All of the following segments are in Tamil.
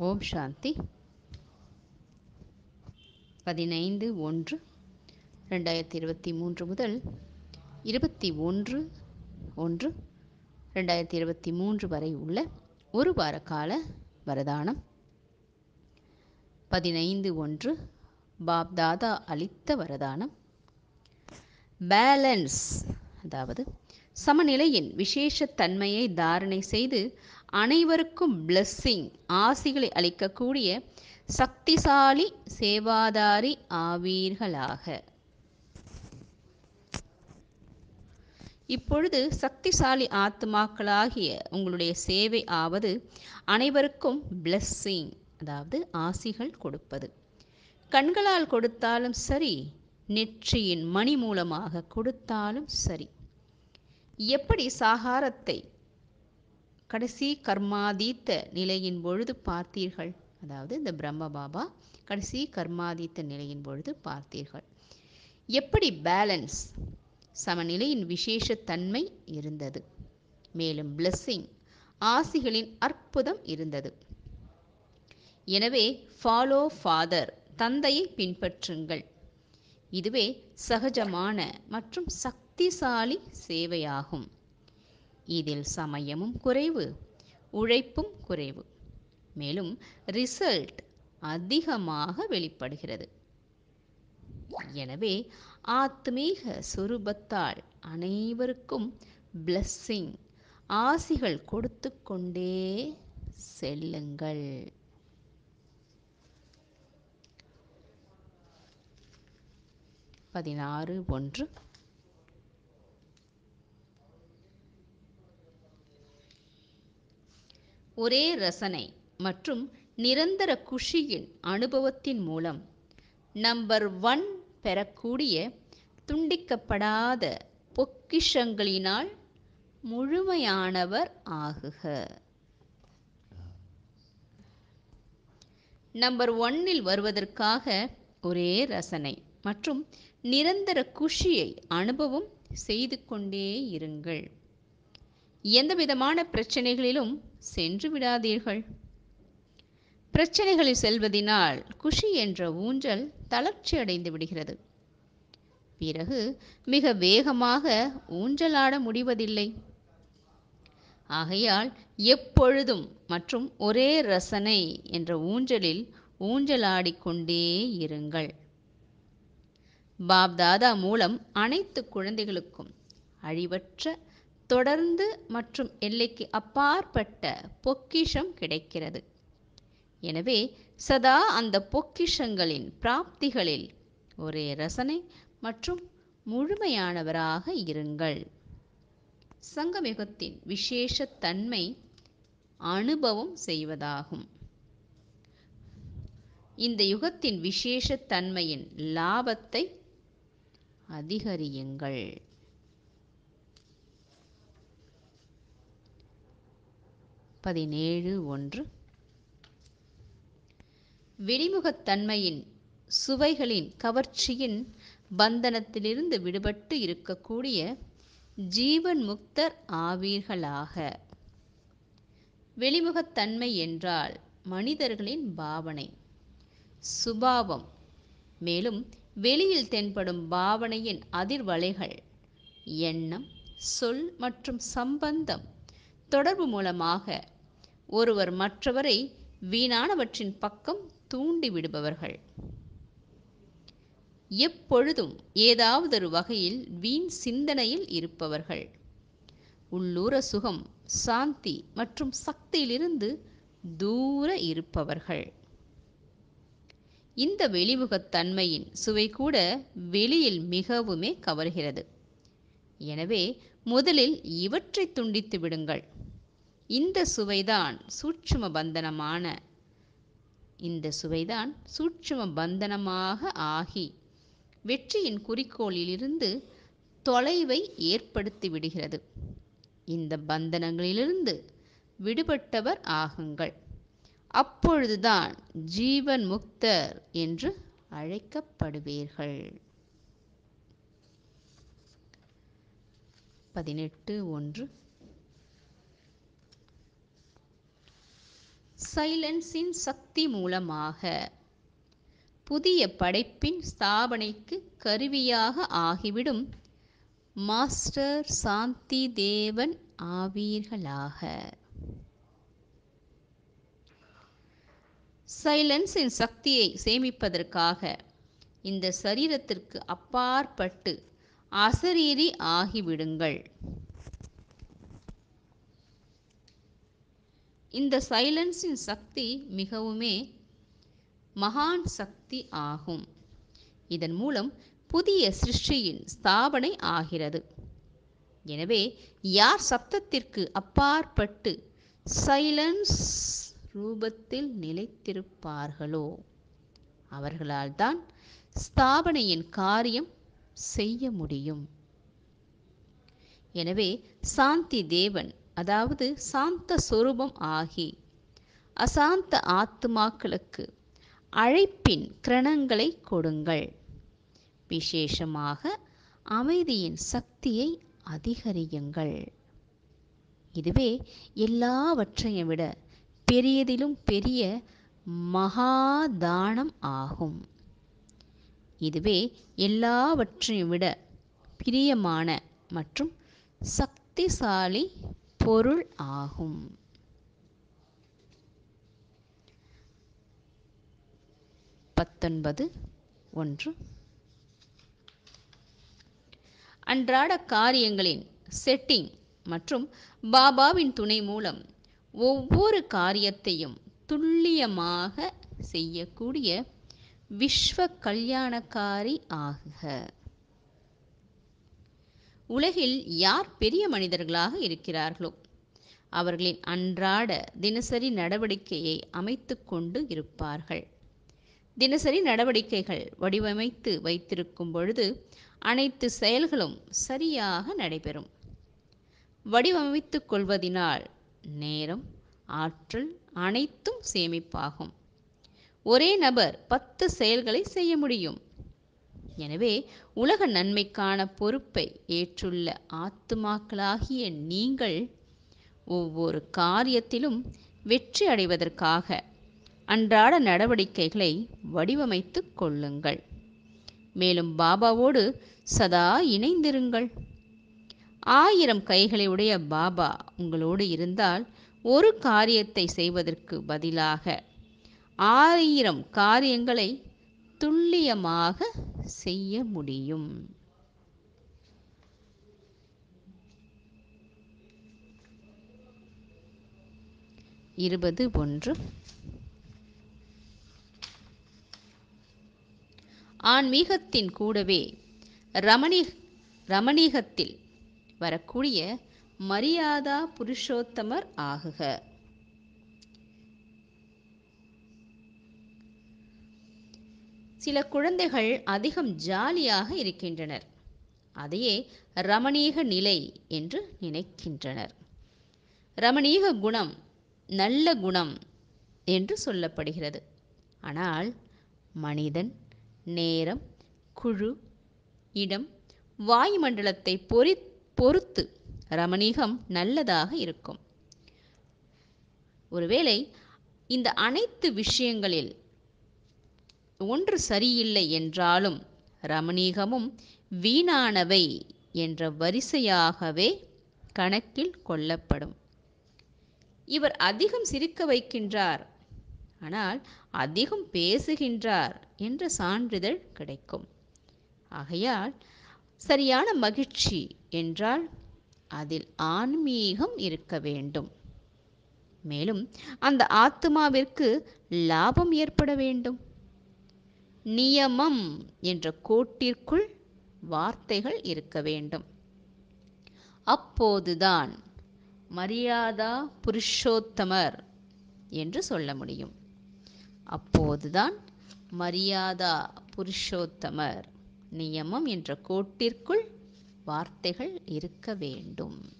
ஓம் சாந்தி. பதினைந்து ஒன்று ரெண்டாயிரத்தி இருபத்தி மூன்று முதல் இருபத்தி ஒன்று ஒன்று ரெண்டாயிரத்தி இருபத்தி மூன்று வரை உள்ள ஒரு வார கால வரதானம். பதினைந்து ஒன்று பாப் தாதா அளித்த வரதானம். பேலன்ஸ் அதாவது சமநிலையின் விசேஷ தன்மையை தாரணை செய்து அனைவருக்கும் பிளஸ்ஸிங் ஆசிகளை அளிக்கக்கூடிய சக்திசாலி சேவாதாரி ஆவீர்களாக. இப்பொழுது சக்திசாலி ஆத்மாக்களாகிய உங்களுடைய சேவை ஆவது அனைவருக்கும் பிளஸ்ஸிங் அதாவது ஆசிகள் கொடுப்பது. கண்களால் கொடுத்தாலும் சரி நெற்றியின் மணி மூலமாக கொடுத்தாலும் சரி. எப்படி சாகாரத்தை கடைசி கர்மாதீத்த நிலையின் பொழுது பார்த்தீர்கள். அதாவது இந்த பிரம்ம பாபா கடைசி கர்மாதீத்த நிலையின் பொழுது பார்த்தீர்கள். எப்படி பேலன்ஸ்? சமநிலையின் விசேஷ தன்மை இருந்தது. மேலும் பிளஸ்ஸிங் ஆசிகளின் அற்புதம் இருந்தது. எனவே ஃபாலோ ஃபாதர் தந்தையை பின்பற்றுங்கள். இதுவே சகஜமான மற்றும் சக்திசாலி சேவையாகும். இதில் சமயமும் குறைவு உழைப்பும் குறைவு. மேலும் ரிசல்ட் அதிகமாக வெளிப்படுகிறது. எனவே ஆத்மீக சுரூபத்தால் அனைவருக்கும் பிளஸ்ஸிங் ஆசிகள் கொடுத்து கொண்டே செல்லுங்கள். பதினாறு ஒன்று. ஒரே ரசனை மற்றும் நிரந்தர குஷியின் அனுபவத்தின் மூலம். நம்பர் ஒன் பெறக்கூடிய துண்டிக்கப்படாத பொக்கிஷங்களினால் முழுமையானவர் ஆகுக. நம்பர் ஒன்னில் வருவதற்காக ஒரே ரசனை மற்றும் நிரந்தர குஷியை அனுபவம் செய்து கொண்டே இருங்கள். எந்த விதமான பிரச்சனைகளிலும் சென்று விடாதீர்கள். பிரச்சனைகளில் செல்வதினால் குஷி என்ற ஊஞ்சல் தளர்ச்சி அடைந்து விடுகிறது. பிறகு மிக வேகமாக ஊஞ்சலாட முடிவதில்லை. ஆகையால் எப்பொழுதும் மற்றும் ஒரே ரசனை என்ற ஊஞ்சலில் ஊஞ்சலாடிக்கொண்டே இருங்கள். பாப்தாதா மூலம் அனைத்து குழந்தைகளுக்கும் அழிவற்ற தொடர்ந்து மற்றும் எல்லைக்கு அப்பாற்பட்ட பொக்கிஷம் கிடைக்கிறது. எனவே சதா அந்த பொக்கிஷங்களின் பிராப்திகளில் ஒரே ரசனை மற்றும் முழுமையானவராக இருங்கள். சங்கமிகத்தின் விசேஷ தன்மை அனுபவம் செய்வதாகும். இந்த யுகத்தின் விசேஷ தன்மையின் லாபத்தை அதிகரியுங்கள். பதினேழு ஒன்று. வெளிமுகத்தன்மையின் சுவைகளின் கவர்ச்சியின் பந்தனத்திலிருந்து விடுபட்டு இருக்கக்கூடிய ஜீவன் முக்தர் ஆவீர்களாக. வெளிமுகத்தன்மை என்றால் மனிதர்களின் பாவனை சுபாவம் மேலும் வெளியில் தென்படும் பாவனையின் அதிர்வலைகள் எண்ணம் சொல் மற்றும் சம்பந்தம் தொடர்பு மூலமாக ஒருவர் மற்றவரை வீணானவற்றின் பக்கம் தூண்டி விடுபவர்கள். எப்பொழுதும் ஏதாவதொரு வகையில் வீண் சிந்தனையில் இருப்பவர்கள். உள்ளூர சுகம் சாந்தி மற்றும் சக்தியிலிருந்து தூர இருப்பவர்கள். இந்த வெளிமுகத்தன்மையின் சுவை கூட வெளியில் மிகவுமே கவர்கிறது. எனவே முதலில் இவற்றை துண்டித்து விடுங்கள். இந்த சுவைதான் சூட்சும பந்தனமான. இந்த சுவைதான் சூட்சும பந்தனமாக ஆகி வெற்றியின் குறிக்கோளிலிருந்து தொலைவை ஏற்படுத்தி விடுகிறது. இந்த பந்தனங்களிலிருந்து விடுபட்டவர் ஆகுங்கள். அப்பொழுதுதான் ஜீவன் முக்தர் என்று அழைக்கப்படுவீர்கள். பதினெட்டு ஒன்று. சைலன்ஸின் சக்தி மூலமாக புதிய படைப்பின் ஸ்தாபனைக்கு கருவியாக ஆகிவிடும் மாஸ்டர் சாந்தி தேவன் ஆவீர்களாக. சைலன்ஸின் சக்தியை சேமிப்பதற்காக இந்த சரீரத்திற்கு அப்பாற்பட்டு அசரீரி ஆகிவிடுங்கள். இந்த சைலன்ஸின் சக்தி மிகவுமே மகான் சக்தி ஆகும். இதன் மூலம் புதிய சிருஷ்டியின் ஸ்தாபனை ஆகிறது. எனவே யார் சப்தத்திற்கு அப்பாற்பட்டு சைலன்ஸ் ரூபத்தில் நிலைத்திருப்பார்களோ அவர்களால் தான் ஸ்தாபனையின் காரியம் செய்ய முடியும். எனவே சாந்தி தேவன் அதாவது சாந்த சொரூபம் ஆகி அசாந்த ஆத்துமாக்களுக்கு அழைப்பின் கிரணங்களை கொடுங்கள். விசேஷமாக அமைதியின் சக்தியை அதிகரியுங்கள். இதுவே எல்லாவற்றையும் விட பெரியதிலும் பெரிய மகாதானம் ஆகும். இதுவே எல்லாவற்றையும் விட பிரியமான மற்றும் சக்திசாலி பொருள் ஆகும். பத்தொன்பது ஒன்று. அன்றாட காரியங்களின் செட்டிங் மற்றும் பாபாவின் துணை மூலம் ஒவ்வொரு காரியத்தையும் துல்லியமாக செய்யக்கூடிய விஸ்வ கல்யாணக்காரி ஆகுக. உலகில் யார் பெரிய மனிதர்களாக இருக்கிறார்களோ அவர்களின் அன்றாட தினசரி நடவடிக்கையை அமைத்து கொண்டு இருப்பார்கள். தினசரி நடவடிக்கைகள் வடிவமைத்து வைத்திருக்கும் பொழுது அனைத்து செயல்களும் சரியாக நடைபெறும். வடிவமைத்துக் கொள்வதினால் நேரம் ஆற்றல் அனைத்தும் சேமிப்பாகும். ஒரே நபர் பத்து செயல்களை செய்ய முடியும். எனவே உலக நன்மைக்கான பொறுப்பை ஏற்றுள்ள ஆத்துமாக்களாகிய நீங்கள் ஒவ்வொரு காரியத்திலும் வெற்றி அடைவதற்காக அன்றாட நடவடிக்கைகளை வடிவமைத்து கொள்ளுங்கள். மேலும் பாபாவோடு சதா இணைந்திருங்கள். ஆயிரம் கைகளை உடைய பாபா உங்களோடு இருந்தால் ஒரு காரியத்தை செய்வதற்கு பதிலாக ஆயிரம் காரியங்களை துல்லியமாக செய்ய முடியும். இருபது ஒன்று. ஆன்மீகத்தின் கூடவே ரமணி ரமணீகத்தில் வரக்கூடிய மரியாதா புருஷோத்தமர் ஆகுக. சில குழந்தைகள் அதிகம் ஜாலியாக இருக்கின்றனர். அதையே ரமணீக நிலை என்று நினைக்கின்றனர். ரமணீக குணம் நல்ல குணம் என்று சொல்லப்படுகிறது. ஆனால் மனிதன் நேரம் குழு இடம் வாயுமண்டலத்தை பொறி பொறுத்து ரமணீகம் நல்லதாக இருக்கும். ஒருவேளை இந்த அனைத்து விஷயங்களில் ஒன்று சரியில்லை என்றாலும் ரமணீகமும் வீணானவை என்ற வரிசையாகவே கணக்கில் கொள்ளப்படும். இவர் அதிகம் சிரிக்க வைக்கின்றார் ஆனால் அதிகம் பேசுகின்றார் என்ற சான்றிதழ் கிடைக்கும். ஆகையால் சரியான மகிழ்ச்சி என்றால் அதில் ஆன்மீகம் இருக்க வேண்டும். மேலும் அந்த ஆத்மாவிற்கு லாபம் ஏற்பட வேண்டும். நியமம் என்ற கோட்டிற்குள் வார்த்தைகள் இருக்க வேண்டும். அப்போதுதான் மரியாதா புருஷோத்தமர் என்று சொல்ல முடியும். அப்போதுதான் மரியாதா புருஷோத்தமர் நியமம் என்ற கோட்டிற்குள் வார்த்தைகள் இருக்க வேண்டும்.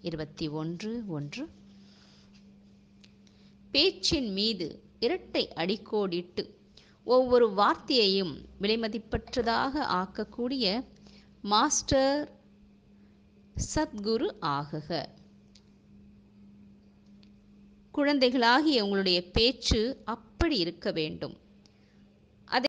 இருபத்தி ஒன்று ஒன்று. பேச்சின் மீது இரட்டை அடிக்கோடிட்டு ஒவ்வொரு வார்த்தையையும் விலைமதிப்பற்றதாக ஆக்கக்கூடிய மாஸ்டர் சத்குரு ஆகுக. குழந்தைகளாகிய உங்களுடைய பேச்சு அப்படி இருக்க வேண்டும்.